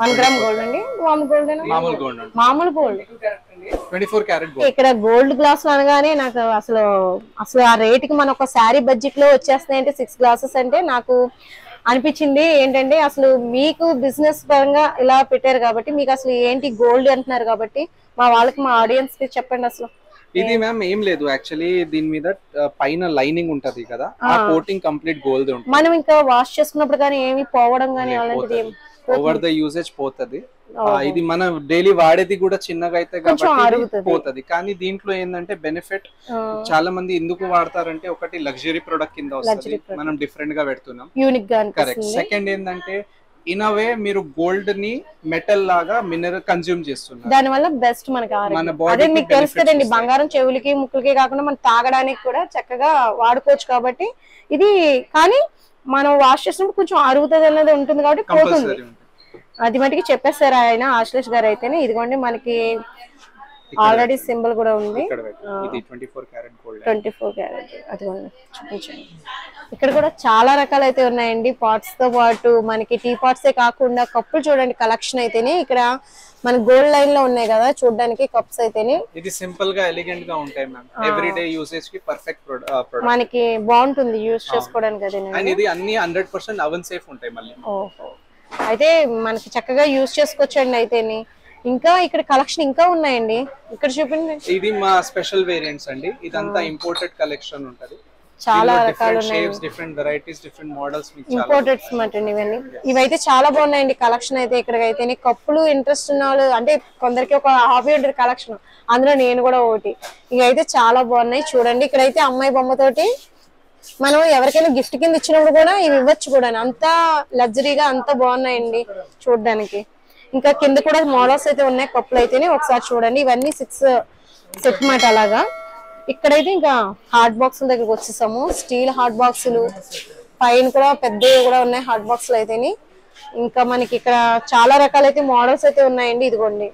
వన్ గ్రామ్ గోల్డ్ అండి. మామూలు గోల్డ్ మామూలు గోల్డ్ ఇక్కడ గోల్డ్ గ్లాసులు అనగానే నాకు అసలు అసలు ఆ రేట్కి మన ఒక శారీ బడ్జెట్లో వచ్చేస్తున్నాయి అంటే సిక్స్ గ్లాసెస్ అంటే నాకు అనిపించింది ఏంటంటే అసలు మీకు బిజినెస్ పరంగా ఇలా పెట్టారు కాబట్టి మీకు అసలు ఏంటి గోల్డ్ అంటున్నారు కాబట్టి మా వాళ్ళకి మా ఆడియన్స్కి చెప్పండి అసలు. ఇది మ్యామ్ ఏం లేదు యాక్చువల్లీ దీని మీద పైన లైనింగ్ ఉంటది కదా ఆ. కోటింగ్ కంప్లీట్ గోల్డ్ ఉంటుంది. మనం ఇంకా వాష్ చేసుకున్నప్పుడు కానీ ఏమి పోవడం కానీ అలాంటిది ఏం ఓవర్ ద <laughs> యూసేజ్ పోతది. ఇది మన డైలీ వాడేది కూడా చిన్నగా అయితే కాబట్టి. పోతది. కానీ దీంట్లో ఏంటంటే బెనిఫిట్ చాలా మంది ఎందుకు వాడతారంటే ఒకటి లగ్జరీ ప్రొడక్ట్ కింద వస్తుంది. మనం డిఫరెంట్గా పెడుతున్నాం. యూనిక్గా కరెక్ట్. సెకండ్ ఏంటంటే ఇన్ అవే మీరు గోల్డ్ని మెటల్ లాగా మినరల్ కన్జ్యూమ్ చేస్తున్నారు. దాని వల్ల బెస్ట్ మనకి మన మీకు తెలుసు కదండి వస్తాయి. బంగారం చెవులకి ముక్కులకి కాకుండా మనం తాగడానికి కూడా చక్కగా వాడుకోవచ్చు కాబట్టి ఇది కానీ మనం వాష్ చేసినప్పుడు కొంచెం అరుగుతుంది అనేది ఉంటుంది కాబట్టి పోతుంది. అది మటుకి చెప్పేశారు ఆయన ఆశ్లేష్ గారు అయితేనే. ఇదిగోండి మనకి ఆల్రెడీ సింబల్ కూడా ఉంది. ట్వంటీ ఫోర్ క్యారెట్ అదిగోండి చూపించండి. ఇక్కడ కూడా చాలా రకాలు అయితే ఉన్నాయండి పాట్స్తో పాటు. మనకి టీ పాట్సే కాకుండా కప్పులు చూడండి కలెక్షన్ అయితేనే. ఇక్కడ మన గోల్డ్ లైన్లో ఉన్నాయి కదా చూడడానికి కప్స్ అయితేనే. ఇది సింపుల్గా ఎలిగెంట్గా ఉంటాయి మ్యామ్ ఎవ్రీ డే యూసేజ్కి పర్ఫెక్ట్ ప్రొడక్ట్ మనకి బాగుంటుంది యూజ్ చేసుకోవడానికి ఇది అన్ని అవన్ సేఫ్ ఉంటాయి మళ్ళీ. ఓహో. అయితే మనకి చక్కగా యూజ్ చేసుకోవచ్చండి అయితేని. ఇంకా ఇక్కడ కలెక్షన్ ఇంకా ఉన్నాయండి. ఇక్కడ చూపించండి. ఇది మా స్పెషల్ వేరియంట్స్ అండి. ఇదంతా ఇంపోర్టెడ్ కలెక్షన్ ఉంటది. చాలా రకాలు ఇంపోర్టెడ్స్ మాట ఇవన్నీ. ఇవైతే చాలా బాగున్నాయండి కలెక్షన్ అయితే ఇక్కడ అయితే కప్పులు ఇంట్రెస్ట్ ఉన్న వాళ్ళు అంటే కొందరికి ఒక హాబీ ఉంటుంది కలెక్షన్. అందులో నేను కూడా ఒకటి. ఇవైతే చాలా బాగున్నాయి. చూడండి ఇక్కడైతే అమ్మాయి బొమ్మతోటి మనం ఎవరికైనా గిఫ్ట్ కింద ఇచ్చినప్పుడు కూడా ఇవి ఇవ్వచ్చు కూడా. అంత లగ్జరీగా అంత బాగున్నాయండి చూడడానికి. ఇంకా కింద కూడా మోడల్స్ అయితే ఉన్నాయి. కప్పులు అయితేనే ఒకసారి చూడండి. ఇవన్నీ సిక్స్ సెట్ మాట అలాగా. ఇక్కడైతే ఇంకా హాట్ బాక్సుల దగ్గరకు వచ్చేసాము. స్టీల్ హాట్ బాక్సులు. పైన కూడా పెద్దవి కూడా ఉన్నాయి హాట్ బాక్సులు అయితేని. ఇంకా మనకి ఇక్కడ చాలా రకాలైతే మోడల్స్ అయితే ఉన్నాయండి. ఇదిగోండి.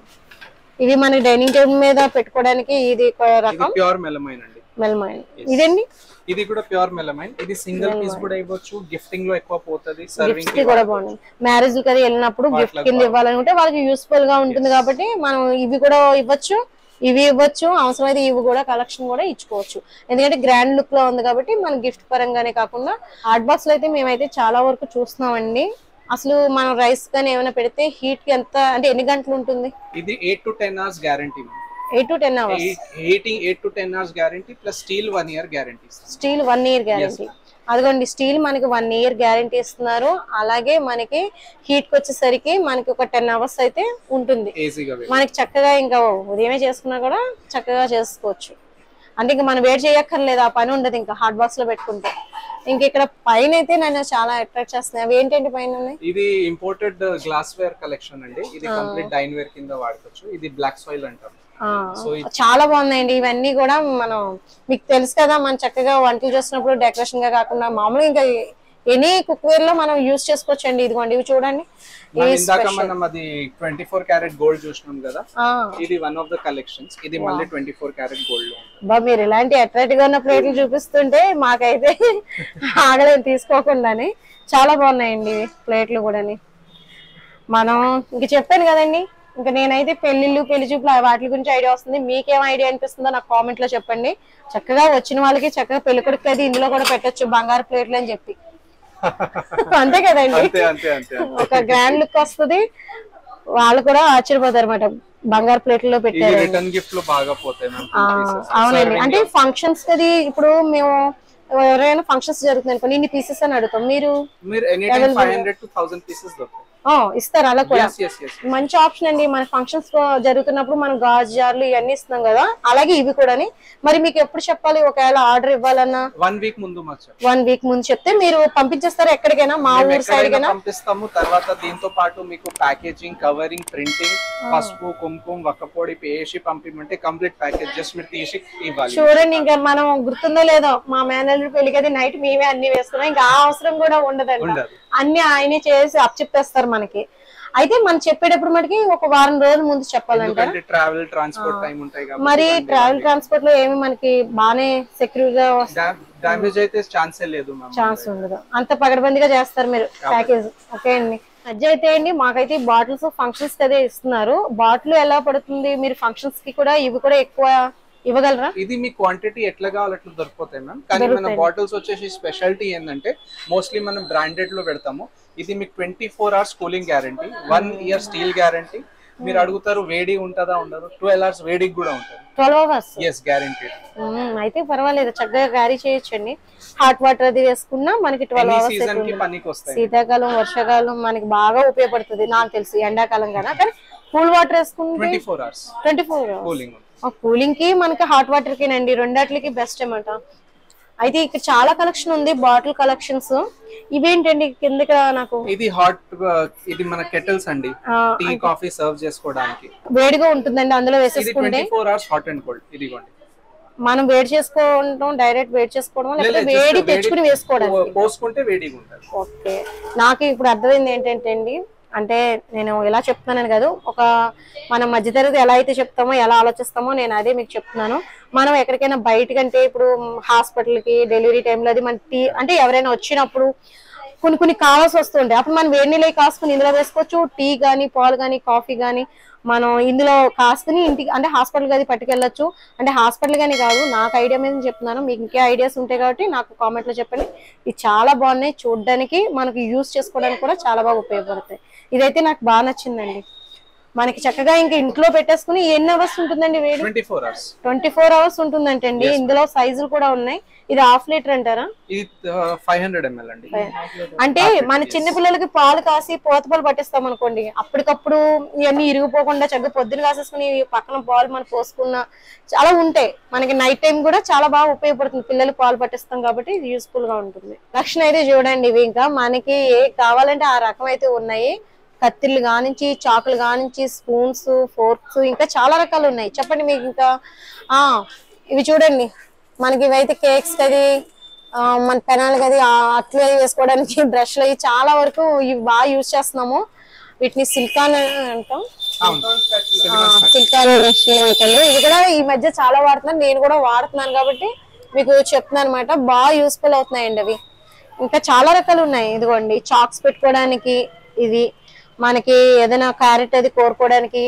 ఇవి మనకి డైనింగ్ టేబుల్ మీద పెట్టుకోవడానికి ఇది రకం. మెలమైన్ ఇదండి ఇది కూడా ప్యూర్ మెలమైన్ ఇది సింగిల్ పీస్ కూడా ఇవ్వచ్చు. గిఫ్టింగ్లో ఎక్కువ పోతుంది. సర్వింగ్కి కూడా బాగుంది మ్యారేజ్కి అది వెళ్ళినప్పుడు గిఫ్ట్ కింద ఇవ్వాలనుకుంటే వాళ్ళకి యూస్ఫుల్గా ఉంటుంది కాబట్టి మనం ఇవి కూడా ఇవ్వచ్చు. ఇవి ఇవ్వచ్చు. అవసరమైతే ఇవి కూడా కలెక్షన్ కూడా ఇచ్చుకోవచ్చు. ఎందుకంటే గ్రాండ్ లుక్లో ఉంది కాబట్టి మన గిఫ్ట్ పరంగానే కాకుండా హాట్ బాక్స్లో అయితే మేమైతే చాలా వరకు చూస్తున్నామండి. అసలు మనం రైస్ కానీ ఏమైనా పెడితే హీట్కి ఎంత అంటే ఎన్ని గంటలు ఉంటుంది? ఇది eight to ten hours guarantee eight to ten hours heating eight to ten hours guarantee plus steel one year guarantee steel one year guarantee అదిగోండి స్టీల్ మనకి వన్ ఇయర్ గ్యారంటీ ఇస్తున్నారు. అలాగే మనకి హీట్కి వచ్చేసరికి మనకి ఒక టెన్ అవర్స్ అయితే ఉంటుంది. మనకి చక్కగా ఇంకా ఉదయమే చేసుకున్నా కూడా చక్కగా చేసుకోవచ్చు. అంటే ఇంకా మనం వేడి చేయక్కర్లేదు ఆ పని ఉండదు ఇంకా హాట్ బాక్స్లో పెట్టుకుంటే. ఇంక ఇక్కడ పైన అయితే నన్ను చాలా అట్రాక్ట్ చేస్తున్నాయి. అవి ఏంటంటే పైన ఇది ఇంపోర్టెడ్ గ్లాస్ వేర్ కలెక్షన్ అండి. ఇది కంప్లీట్ డైన్ వేర్ కింద వాడుకోవచ్చు. ఇది బ్లాక్ సాయిల్ అంటారు చాలా బాగున్నాయండి. ఇవన్నీ కూడా మనం మీకు తెలుసు కదా మనం చక్కగా వంటలు చేస్తున్నప్పుడు డెకరేషన్గా కాకుండా మామూలుగా ఇంకా ఎనీ కుక్ వేర్లో మనం యూస్ చేసుకోవచ్చు అండి ఇదిగోండి ఇవి చూడండి. మనం అది ట్వంటీ ఫోర్ క్యారెట్ గోల్డ్ చూసినాం కదా ఆ, ఇది వన్ ఆఫ్ ద కలెక్షన్స్ ఇది మళ్ళీ ట్వంటీ ఫోర్ క్యారెట్ గోల్డ్ బా మీరు ఇలాంటి అట్రాక్ట్గా ఉన్న ప్లేట్లు చూపిస్తుంటే మాకైతే ఆగలేదు తీసుకోకుండానే. చాలా బాగున్నాయండి ప్లేట్లు కూడాని. మనం ఇంక చెప్పాను కదండి ఇంకా నేనైతే పెళ్ళిళ్ళు పెళ్ళి చూపులు వాటి గురించి ఐడియా వస్తుంది. మీకేం ఐడియా అనిపిస్తుందో నాకు కామెంట్లో చెప్పండి. చక్కగా వచ్చిన వాళ్ళకి చక్కగా పెళ్ళి కొడుకు అది ఇందులో కూడా పెట్టొచ్చు. బంగారు ప్లేట్లు అని చెప్పి. <laughs> అంతే కదండి. ఒక గ్రాండ్ లుక్ వస్తుంది. వాళ్ళు కూడా ఆశ్చర్యపోతారు అనమాట బంగారు ప్లేట్లలో పెట్టారు అవునండి. అంటే ఫంక్షన్స్ కది ఇప్పుడు మేము ఎవరైనా ఫంక్షన్స్ జరుగుతుంది అనుకోండి ఇన్ని పీసెస్ అని అడుగుతాం. మీరు ఇస్తారు అలా కూడా. మంచి ఆప్షన్ అండి. మన ఫంక్షన్స్ జరుగుతున్నప్పుడు మనం గాజు జార్లు ఇవన్నీ ఇస్తున్నాం కదా అలాగే ఇవి కూడాని. మరి మీకు ఎప్పుడు చెప్పాలి? ఒకవేళ ఆర్డర్ ఇవ్వాలన్నా? వన్ వీక్ ముందు. వన్ వీక్ ముందు చెప్తే మీరు పంపించేస్తారు ఎక్కడికైనా? మా ఊరు సైడ్ పంపిస్తాము. తర్వాత దీంతో పాటు మీకు ప్యాకేజింగ్ కవరింగ్ ప్రింటింగ్ పసుపు కుంకుమ వక్కపొడి వేసి పంపిమంటే కంప్లీట్ ప్యాకేజ్ జస్ట్ మీరు తీసి ఇవ్వాలి. చూడండి ఇంకా మనం గుర్తుందో లేదో మా మేనేజర్ పెళ్ళికి నైట్ మేమే అన్ని వేసుకున్నాం. ఇంకా ఆ అవసరం కూడా ఉండదండి ఉండదు. అన్ని ఆయనే చేసి అప్పచెప్పేస్తారు మనకి. అయితే మనం చెప్పేటప్పుడు మనకి ఒక వారం రోజుల ముందు చెప్పాలంటారా ఎందుకంటే ట్రావెల్ ట్రాన్స్పోర్ట్ టైం ఉంటాయి మరి ట్రావెల్ ట్రాన్స్పోర్ట్లో ఏమి మనకి బానే సెక్యూర్గా డామేజ్ అయితే ఛాన్సే లేదు ఛాన్స్ ఉండదు. అంత పగడబందిగా చేస్తారు మీరు ప్యాకేజ్ ఓకే అండి. మధ్య అయితే అండి మాకైతే బాటిల్స్ ఫంక్షన్స్ అదే ఇస్తున్నారు. బాటిల్ ఎలా పడుతుంది? మీరు ఫంక్షన్స్కి కూడా ఇవి కూడా ఎక్కువ ఇవ్వగలరా? ఇది మీ క్వాంటిటీ ఎట్లా కావాలి అట్లా దొరికిపోతాయి మ్యామ్ కానీ మన బాటిల్స్ వచ్చేసి స్పెషాలిటీ ఏంటంటే మోస్ట్లీ మనం బ్రాండెడ్లో పెడతాము. ఇది మీకు twenty four hours cooling guarantee one year steel guarantee మీరు అడుగుతారు వేడి ఉంటుందా ఉండదు? ట్వెల్వ్ అవర్స్ వేడికి కూడా ఉంటుంది. ట్వెల్వ్ అవర్స్ ఎస్ గ్యారంటీ అయితే పర్వాలేదు చక్కగా క్యారీ చేయొచ్చండి. హాట్ వాటర్ అది వేసుకున్నా మనకి ట్వెల్వ్ అవర్స్ శీతాకాలం వర్షాకాలం మనకి బాగా ఉపయోగపడుతుంది నాకు తెలిసి ఎండాకాలం కదా కానీ కూల్ వాటర్ వేసుకుంటే twenty four hours twenty four hours cooling కూలింగ్కి మనకి హాట్ వాటర్కి నండి రెండాట్లకి బెస్ట్ అనమాట అయితే ఇక్కడ చాలా కలెక్షన్ ఉంది బాటిల్ కలెక్షన్స్ ఇవేంటండి కిందకి నాకు? ఇది హాట్ ఇది మన కెటిల్స్ అండి. టీ కాఫీ సర్వ్ చేసుకోవడానికి. వేడిగా ఉంటుందండి అందులో ఇది వేసేసుకుంటే అవర్స్ హాట్ అండ్ కోల్డ్ ఇదిగోండి. మనం వేడి చేసుకోవడం డైరెక్ట్ వేడి చేసుకోవడం లేకపోతే వేడి తెచ్చుకుని వేసుకోవడానికి? పోసుకుంటే వేడిగా ఉంటుంది. ఓకే. నాకు ఇప్పుడు అర్థమైంది ఏంటంటే అండి అంటే నేను ఎలా చెప్తున్నాను కాదు ఒక మన మధ్యతరగతి ఎలా అయితే చెప్తామో ఎలా ఆలోచిస్తామో నేను అదే మీకు చెప్తున్నాను. మనం ఎక్కడికైనా బయటకంటే ఇప్పుడు హాస్పిటల్కి డెలివరీ టైంలో అది మన టీ అంటే ఎవరైనా వచ్చినప్పుడు కొన్ని కొన్ని కావాల్సి వస్తుంటాయి అప్పుడు మనం వేడి నీళ్ళు కాసుకుని ఇందులో వేసుకోవచ్చు. టీ కానీ పాలు కానీ కాఫీ కానీ మనం ఇందులో కాస్తని ఇంటికి అంటే హాస్పిటల్కి అది పట్టుకెళ్ళచ్చు. అంటే హాస్పిటల్ కానీ కాదు నాకు ఐడియా మీద చెప్తున్నాను. మీకు ఇంకే ఐడియాస్ ఉంటాయి కాబట్టి నాకు కామెంట్లో చెప్పండి. ఇది చాలా బాగున్నాయి. చూడడానికి మనకి యూస్ చేసుకోవడానికి కూడా చాలా బాగా ఉపయోగపడతాయి. ఇదైతే నాకు బాగా నచ్చిందండి. మనకి చక్కగా ఇంకా ఇంట్లో పెట్టేసుకుని ఎన్ని అవర్స్ ఉంటుందండి వేడి? Twenty four hours. ఉంటుందంటండి. ఇందులో సైజులు కూడా ఉన్నాయి. ఇది హాఫ్ లీటర్ అంటారా? ఇది ఫైవ్ హండ్రెడ్ ఎంఎల్ అండి. అంటే మన చిన్న పిల్లలకి పాలు కాసి పోత పాలు పట్టిస్తాం అనుకోండి. అప్పటికప్పుడు ఇవన్నీ ఇరిగిపోకుండా చక్కగా పొద్దున కాసేసుకుని పక్కన పాలు మనం పోసుకున్న చాలా ఉంటాయి. మనకి నైట్ టైం కూడా చాలా బాగా ఉపయోగపడుతుంది. పిల్లలు పాలు పట్టిస్తాం కాబట్టి ఇది యూస్ఫుల్గా ఉంటుంది. రక్షణ అయితే చూడండి ఇవి ఇంకా మనకి ఏ కావాలంటే ఆ రకం అయితే ఉన్నాయి. కత్తిళ్ళు కానించి చాకులు కానించి స్పూన్స్ ఫోర్క్స్ ఇంకా చాలా రకాలు ఉన్నాయి. చెప్పండి మీకు ఇంకా. ఆ ఇవి చూడండి. మనకి ఇవైతే కేక్స్ అది మన పెనాలు అది అట్లు వేసుకోవడానికి <laughs> బ్రష్లు అవి చాలా వరకు ఇవి బాగా యూజ్ చేస్తున్నాము. వీటిని సిల్కాన్ అంటాం. సిల్కాన్ బ్రష్ అంటారు. ఇవి కూడా ఈ మధ్య చాలా వాడుతున్నాను. నేను కూడా వాడుతున్నాను కాబట్టి మీకు చెప్తున్నాను అనమాట బాగా యూస్ఫుల్ అవుతున్నాయండి అవి. ఇంకా చాలా రకాలు ఉన్నాయి. ఇదిగోండి. చాక్స్ పెట్టుకోవడానికి ఇది. మనకి ఏదైనా క్యారెట్ అది కోరుకోవడానికి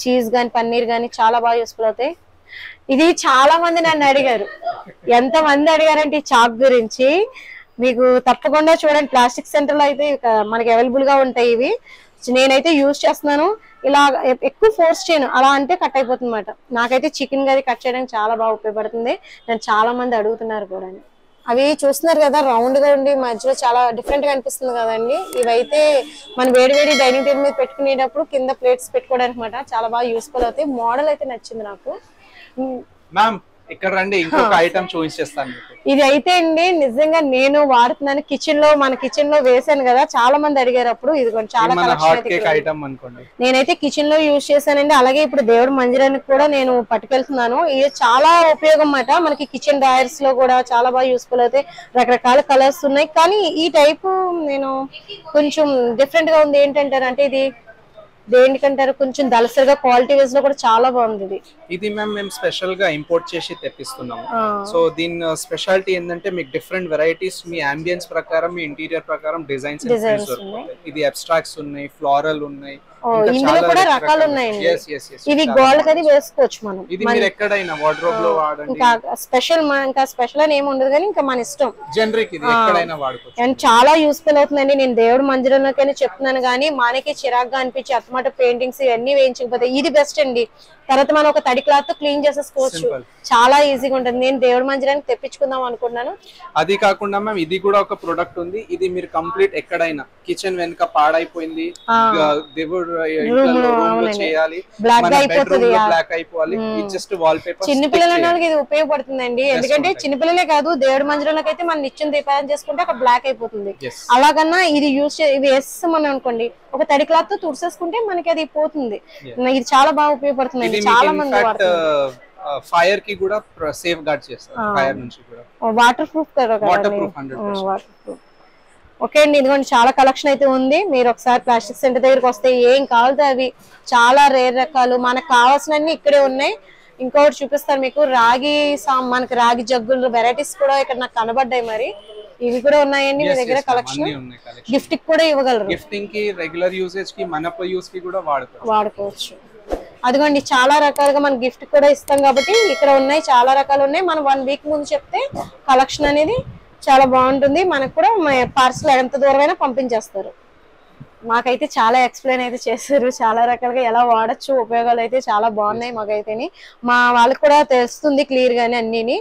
చీజ్ గాని పన్నీర్ గాని చాలా బాగా యూస్ఫుల్ అవుతాయి. ఇది చాలా మంది నన్ను అడిగారు. ఎంత మంది అడిగారంటే ఈ చాక్ గురించి. మీకు తప్పకుండా చూడండి. ప్లాస్టిక్ సెంటర్లో అయితే మనకి అవైలబుల్గా ఉంటాయి ఇవి. నేనైతే యూజ్ చేస్తున్నాను. ఇలా ఎక్కువ ఫోర్స్ చేయను. అలా అంటే కట్ అయిపోతుంది నాకైతే చికెన్ గది కట్ చేయడానికి చాలా బాగా ఉపయోగపడుతుంది. నేను చాలా మంది అడుగుతున్నారు కూడా అవి చూస్తున్నారు కదా రౌండ్గా ఉండి మధ్యలో చాలా డిఫరెంట్గా అనిపిస్తుంది కదండి. ఇవైతే మన వేడి వేడి డైనింగ్ టేబుల్ మీద పెట్టుకునేటప్పుడు కింద ప్లేట్స్ పెట్టుకోవడానికి చాలా బాగా యూస్ఫుల్ అవుతాయి. మోడల్ అయితే నచ్చింది నాకు. మ్యామ్ ఇక్కడ రండి ఇంకొక ఐటమ్ చూపించేస్తాను ఇది అయితే అండి నిజంగా నేను వాడుతున్నాను. కిచెన్లో మన కిచెన్లో వేసాను కదా చాలా మంది అడిగారు అప్పుడు. ఇది కొంచెం చాలా హాట్ అయితే కేక్. ఐటమ్ అనుకోండి. నేనైతే కిచెన్లో యూజ్ చేశానండి. అలాగే ఇప్పుడు దేవుడి మందిరానికి కూడా నేను పట్టుకెళ్తున్నాను. ఇది చాలా ఉపయోగం అన్నమాట. మనకి కిచెన్ డ్రాయర్స్లో కూడా చాలా బాగా యూస్ఫుల్ అవుతాయి రకరకాల కలర్స్ ఉన్నాయి. కానీ ఈ టైపు నేను కొంచెం డిఫరెంట్గా ఉంది ఏంటంటారు అంటే ఇది దేనికంటారు కొంచెం దళసరిగా క్వాలిటీ వైజ్లో కూడా చాలా బాగుంది ఇది ఇది మ్యామ్ మేము స్పెషల్గా ఇంపోర్ట్ చేసి తెప్పిస్తున్నాము. సో దీని స్పెషాలిటీ ఏంటంటే మీకు డిఫరెంట్ వెరైటీస్ మీ అంబియన్స్ ప్రకారం మీ ఇంటీరియర్ ప్రకారం డిజైన్స్. ఇది అబ్స్ట్రాక్ట్స్ ఉన్నాయి ఫ్లోరల్ ఉన్నాయి ఇందులో కూడా రకాలు ఉన్నాయండి. ఇది గోల్డ్. కది వేసుకోవచ్చు మనం. ఎక్కడైనా వార్డ్రోబ్లో ఇంకా స్పెషల్ ఇంకా స్పెషల్ అని ఏమి ఉండదు కానీ ఇంకా మన ఇష్టం. జనరిక్ ఇది ఎక్కడైనా వాడుకోవచ్చు. అండ్ చాలా యూస్ఫుల్ అవుతుందండి. నేను దేవుడి మందిరంలోకైనా చెప్తున్నాను కానీ మనకి చిరాగ్గా అనిపించి అత్తమాట పెయింటింగ్స్ ఇవన్నీ వేయించకపోతే ఇది బెస్ట్ అండి. తర్వాత మనం ఒక తడి క్లాత్తో క్లీన్ చేసేసుకోవచ్చు. చాలా ఈజీగా ఉంటుంది. నేను దేవుడి మందిరానికి తెప్పించుకుందాం అనుకున్నాను అది కాకుండా మ్యామ్ ఇది కూడా ఒక ప్రొడక్ట్ ఉంది. ఇది మీరు కంప్లీట్ ఎక్కడైనా కిచెన్ వెనుక పాడైపోయింది దేవుడు చేయాలి. బ్లాక్ అయిపోవాలి. ఇది జస్ట్ వాల్ పేపర్ చిన్న పిల్లల వాళ్ళకి ఇది ఉపయోగపడుతుందండి. ఎందుకంటే. చిన్నపిల్లలే కాదు దేవుడి మందిరంలోకి అయితే మనం నిత్యం దీపారాధన చేసుకుంటే అక్కడ బ్లాక్ అయిపోతుంది. అలాగన్నా ఇది యూస్ ఇది వేస్తామని అనుకోండి ఒక తడి క్లాత్తో తుడిసేసుకుంటే మనకి అది పోతుంది. ఇది చాలా బాగా ఉపయోగపడుతుందండి. ఇది చాలా మంది ఫైర్కి కూడా సేఫ్ గార్డ్ చేస్తారు ఫైర్ నుంచి కూడా. వాటర్ ప్రూఫ్ కదా waterproof hundred waterproof okay అండి. ఇదిగోండి చాలా కలెక్షన్ అయితే ఉంది. మీరు ఒకసారి ప్లాస్టిక్ సెంటర్ దగ్గరికి వస్తే ఏం కావాలితే అవి. చాలా రేర్ రకాలు. మనకు కావాల్సినన్ని ఇక్కడే ఉన్నాయి. ఇంకొకటి చూపిస్తాను మీకు. రాగి సా- మనకి రాగి జగ్గులు వెరైటీస్ కూడా ఇక్కడ నాకు కనబడ్డాయి మరి. ఇవి కూడా ఉన్నాయండి. మీ దగ్గర కలెక్షన్. గిఫ్ట్కి కూడా ఇవ్వగలరు. గిఫ్టింగ్కి రెగ్యులర్ యూసేజ్కి మన యూస్కి కూడా వాడుకోవచ్చు. వాడుకోవచ్చు. అదిగోండి చాలా రకాలుగా మన గిఫ్ట్ కూడా ఇస్తాం కాబట్టి ఇక్కడ ఉన్నాయి. చాలా రకాలు ఉన్నాయి. మనం వన్ వీక్ ముందు చెప్తే కలెక్షన్ అనేది చాలా బాగుంటుంది. మనకు కూడా పార్సల్ ఎంత దూరమైనా పంపించేస్తారు. మాకైతే చాలా ఎక్స్ప్లెయిన్ అయితే చేశారు. చాలా రకాలుగా ఎలా వాడచ్చు ఉపయోగాలు అయితే చాలా బాగున్నాయి మాకైతేని. మా వాళ్ళకి కూడా తెలుస్తుంది క్లియర్ గానే అన్నిని.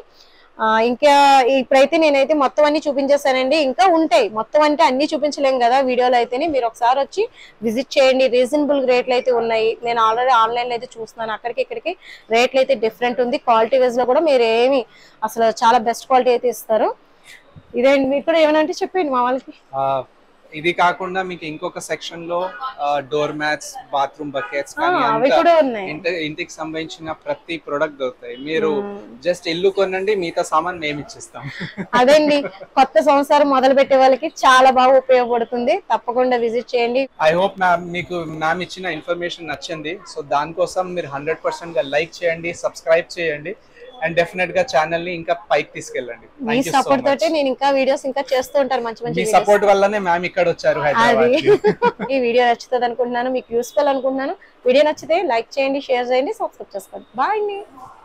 ఇంకా ఇప్పుడైతే నేనైతే మొత్తం అన్ని చూపించేసానండి ఇంకా ఉంటాయి. మొత్తం అంటే అన్ని చూపించలేం కదా వీడియోలో అయితేనే. మీరు ఒకసారి వచ్చి విజిట్ చేయండి. రీజనబుల్ రేట్లు అయితే ఉన్నాయి. నేను ఆల్రెడీ ఆన్లైన్లో అయితే చూస్తున్నాను. అక్కడికి ఇక్కడికి రేట్లు అయితే డిఫరెంట్ ఉంది. క్వాలిటీ వైజ్లో కూడా మీరు ఏమి అసలు చాలా బెస్ట్ క్వాలిటీ అయితే ఇస్తారు. ఇదేంటి మీకు కూడా ఏమైనా అంటే చెప్పండి మా వాళ్ళకి. ఇది కాకుండా మీకు ఇంకొక సెక్షన్లో డోర్ మ్యాట్స్ బాత్రూమ్ బకెట్స్ ఇంటికి సంబంధించిన ప్రతి ప్రొడక్ట్ దొరుకుతాయి. మీరు జస్ట్ ఇల్లు కొనండి మిగతా సామాన్ మేము ఇచ్చిస్తాం. అదండి కొత్త సంవత్సరం మొదలు పెట్టే వాళ్ళకి చాలా బాగా ఉపయోగపడుతుంది. తప్పకుండా విజిట్ చేయండి. ఐ హోప్ మీకు మ్యామ్ ఇచ్చిన ఇన్ఫర్మేషన్ నచ్చింది. సో దానికోసం మీరు హండ్రెడ్ పర్సెంట్గా లైక్ చేయండి సబ్స్క్రైబ్ చేయండి. అండ్ డెఫినెట్గా ఛానల్ని ఇంకా పైకి తీసుకెళ్ళండి. మీ సపోర్ట్ తోటి నేను ఇంకా వీడియోస్ ఇంకా చేస్తూ ఉంటాను మంచి మంచి మీ. సపోర్ట్ వల్లనే మ్యామ్ ఇక్కడ వచ్చారు హైదరాబాద్. <laughs> ఈ వీడియో నచ్చుతుంది అనుకుంటున్నాను మీకు యూస్ఫుల్ అనుకుంటున్నాను. వీడియో నచ్చితే లైక్ చేయండి షేర్ చేయండి సబ్స్క్రైబ్ చేసుకోండి. బాయ్ అండి.